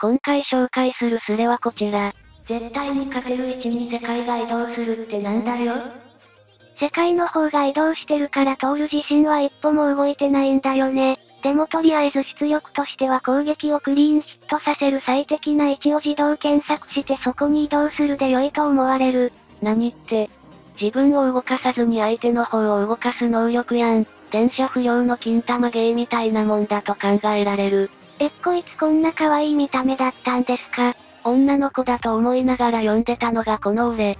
今回紹介するスレはこちら。絶対に勝てる位置に世界が移動するってなんだよ世界の方が移動してるから通る自身は一歩も動いてないんだよね。でもとりあえず出力としては攻撃をクリーンヒットさせる最適な位置を自動検索してそこに移動するで良いと思われる。何って、自分を動かさずに相手の方を動かす能力やん。電車不要の金玉芸みたいなもんだと考えられる。えっこいつこんな可愛い見た目だったんですか？女の子だと思いながら読んでたのがこの俺。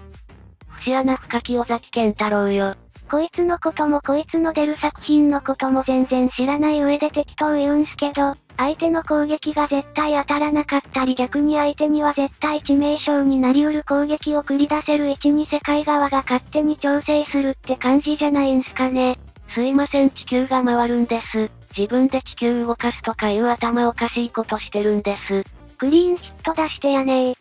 節穴深き尾崎健太郎よ。こいつのこともこいつの出る作品のことも全然知らない上で適当言うんすけど、相手の攻撃が絶対当たらなかったり逆に相手には絶対致命傷になりうる攻撃を繰り出せる位置に世界側が勝手に調整するって感じじゃないんすかね。すいません地球が回るんです。自分で地球動かすとかいう頭おかしいことしてるんです。クリーンヒット出してやねー。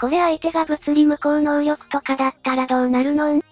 これ相手が物理無効能力とかだったらどうなるのん？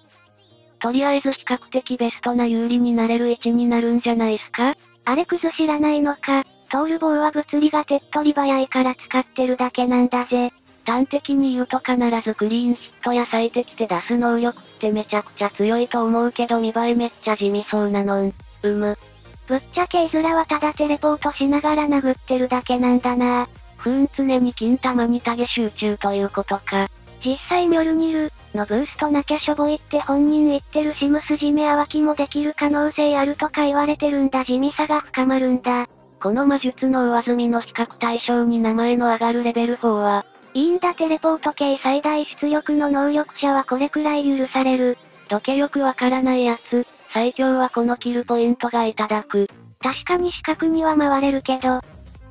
とりあえず比較的ベストな有利になれる位置になるんじゃないすか？あれクズ知らないのか？トール棒は物理が手っ取り早いから使ってるだけなんだぜ。端的に言うと必ずクリーンヒットや最適で出す能力ってめちゃくちゃ強いと思うけど見栄えめっちゃ地味そうなのん。うむ。ぶっちゃけ絵面はただテレポートしながら殴ってるだけなんだなふーん常に金玉にタゲ集中ということか。実際ミョルニルのブーストなきゃしょぼいって本人言ってるシムスジメアワキもできる可能性あるとか言われてるんだ地味さが深まるんだ。この魔術の上積みの比較対象に名前の上がるレベル4は、いいんだテレポート系最大出力の能力者はこれくらい許される。どけよくわからないやつ、最強はこのキルポイントがいただく。確かに四角には回れるけど、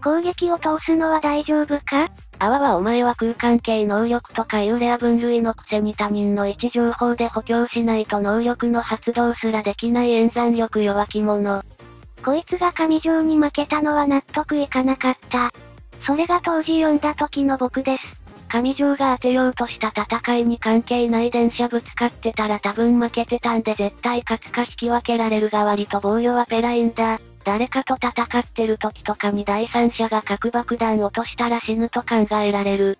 攻撃を通すのは大丈夫か？あわはお前は空間系能力とかいうレア分類のくせに他人の位置情報で補強しないと能力の発動すらできない演算力弱き者。こいつが上条に負けたのは納得いかなかった。それが当時読んだ時の僕です。上条が当てようとした戦いに関係ない電車ぶつかってたら多分負けてたんで絶対勝つか引き分けられるが割と防御はペラインだ。誰かと戦ってる時とかに第三者が核爆弾落としたら死ぬと考えられる。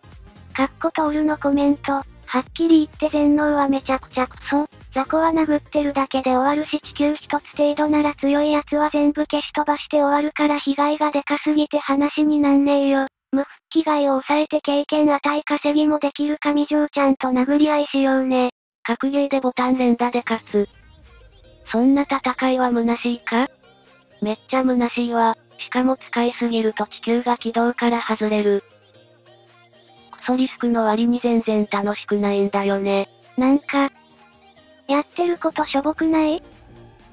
かっこトールのコメント。はっきり言って全能はめちゃくちゃクソ。雑魚は殴ってるだけで終わるし地球一つ程度なら強い奴は全部消し飛ばして終わるから被害がでかすぎて話になんねえよ。無復帰害を抑えて経験値稼ぎもできる上条ちゃんと殴り合いしようね。格ゲーでボタン連打で勝つ。そんな戦いは虚しいか？めっちゃ虚しいわ。しかも使いすぎると地球が軌道から外れる。ソリスクの割に全然楽しくないんだよね。なんか、やってることしょぼくない？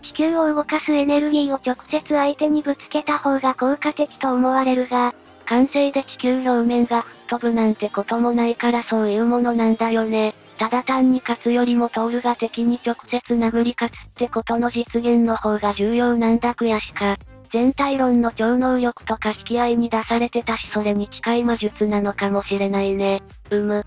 地球を動かすエネルギーを直接相手にぶつけた方が効果的と思われるが、完成で地球表面が吹っ飛ぶなんてこともないからそういうものなんだよね。ただ単に勝つよりもトールが敵に直接殴り勝つってことの実現の方が重要なんだ悔しか。全体論の超能力とか引き合いに出されてたしそれに近い魔術なのかもしれないね。うむ。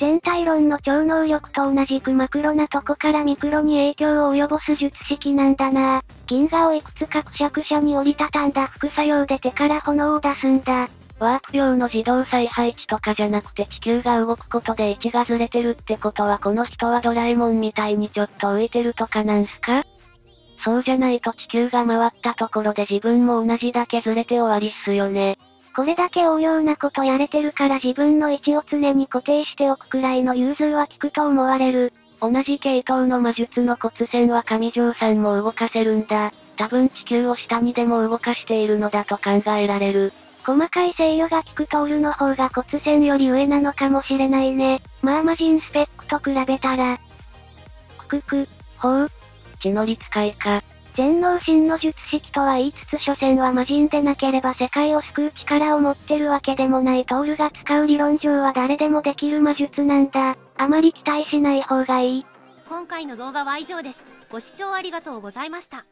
全体論の超能力と同じくマクロなとこからミクロに影響を及ぼす術式なんだな銀河をいくつかくしゃくしゃに折りたたんだ副作用で手から炎を出すんだ。ワープ用の自動再配置とかじゃなくて地球が動くことで位置がずれてるってことはこの人はドラえもんみたいにちょっと浮いてるとかなんすか？そうじゃないと地球が回ったところで自分も同じだけずれて終わりっすよね。これだけ応用なことやれてるから自分の位置を常に固定しておくくらいの融通は効くと思われる。同じ系統の魔術の骨線は上条さんも動かせるんだ。多分地球を下にでも動かしているのだと考えられる。細かい制御が効くトールの方が骨線より上なのかもしれないね。まあ魔人スペックと比べたら。くくく、ほう、血のり使いか。全能神の術式とは言いつつ所詮は魔人でなければ世界を救う力を持ってるわけでもないトールが使う理論上は誰でもできる魔術なんだ。あまり期待しない方がいい。今回の動画は以上です。ご視聴ありがとうございました。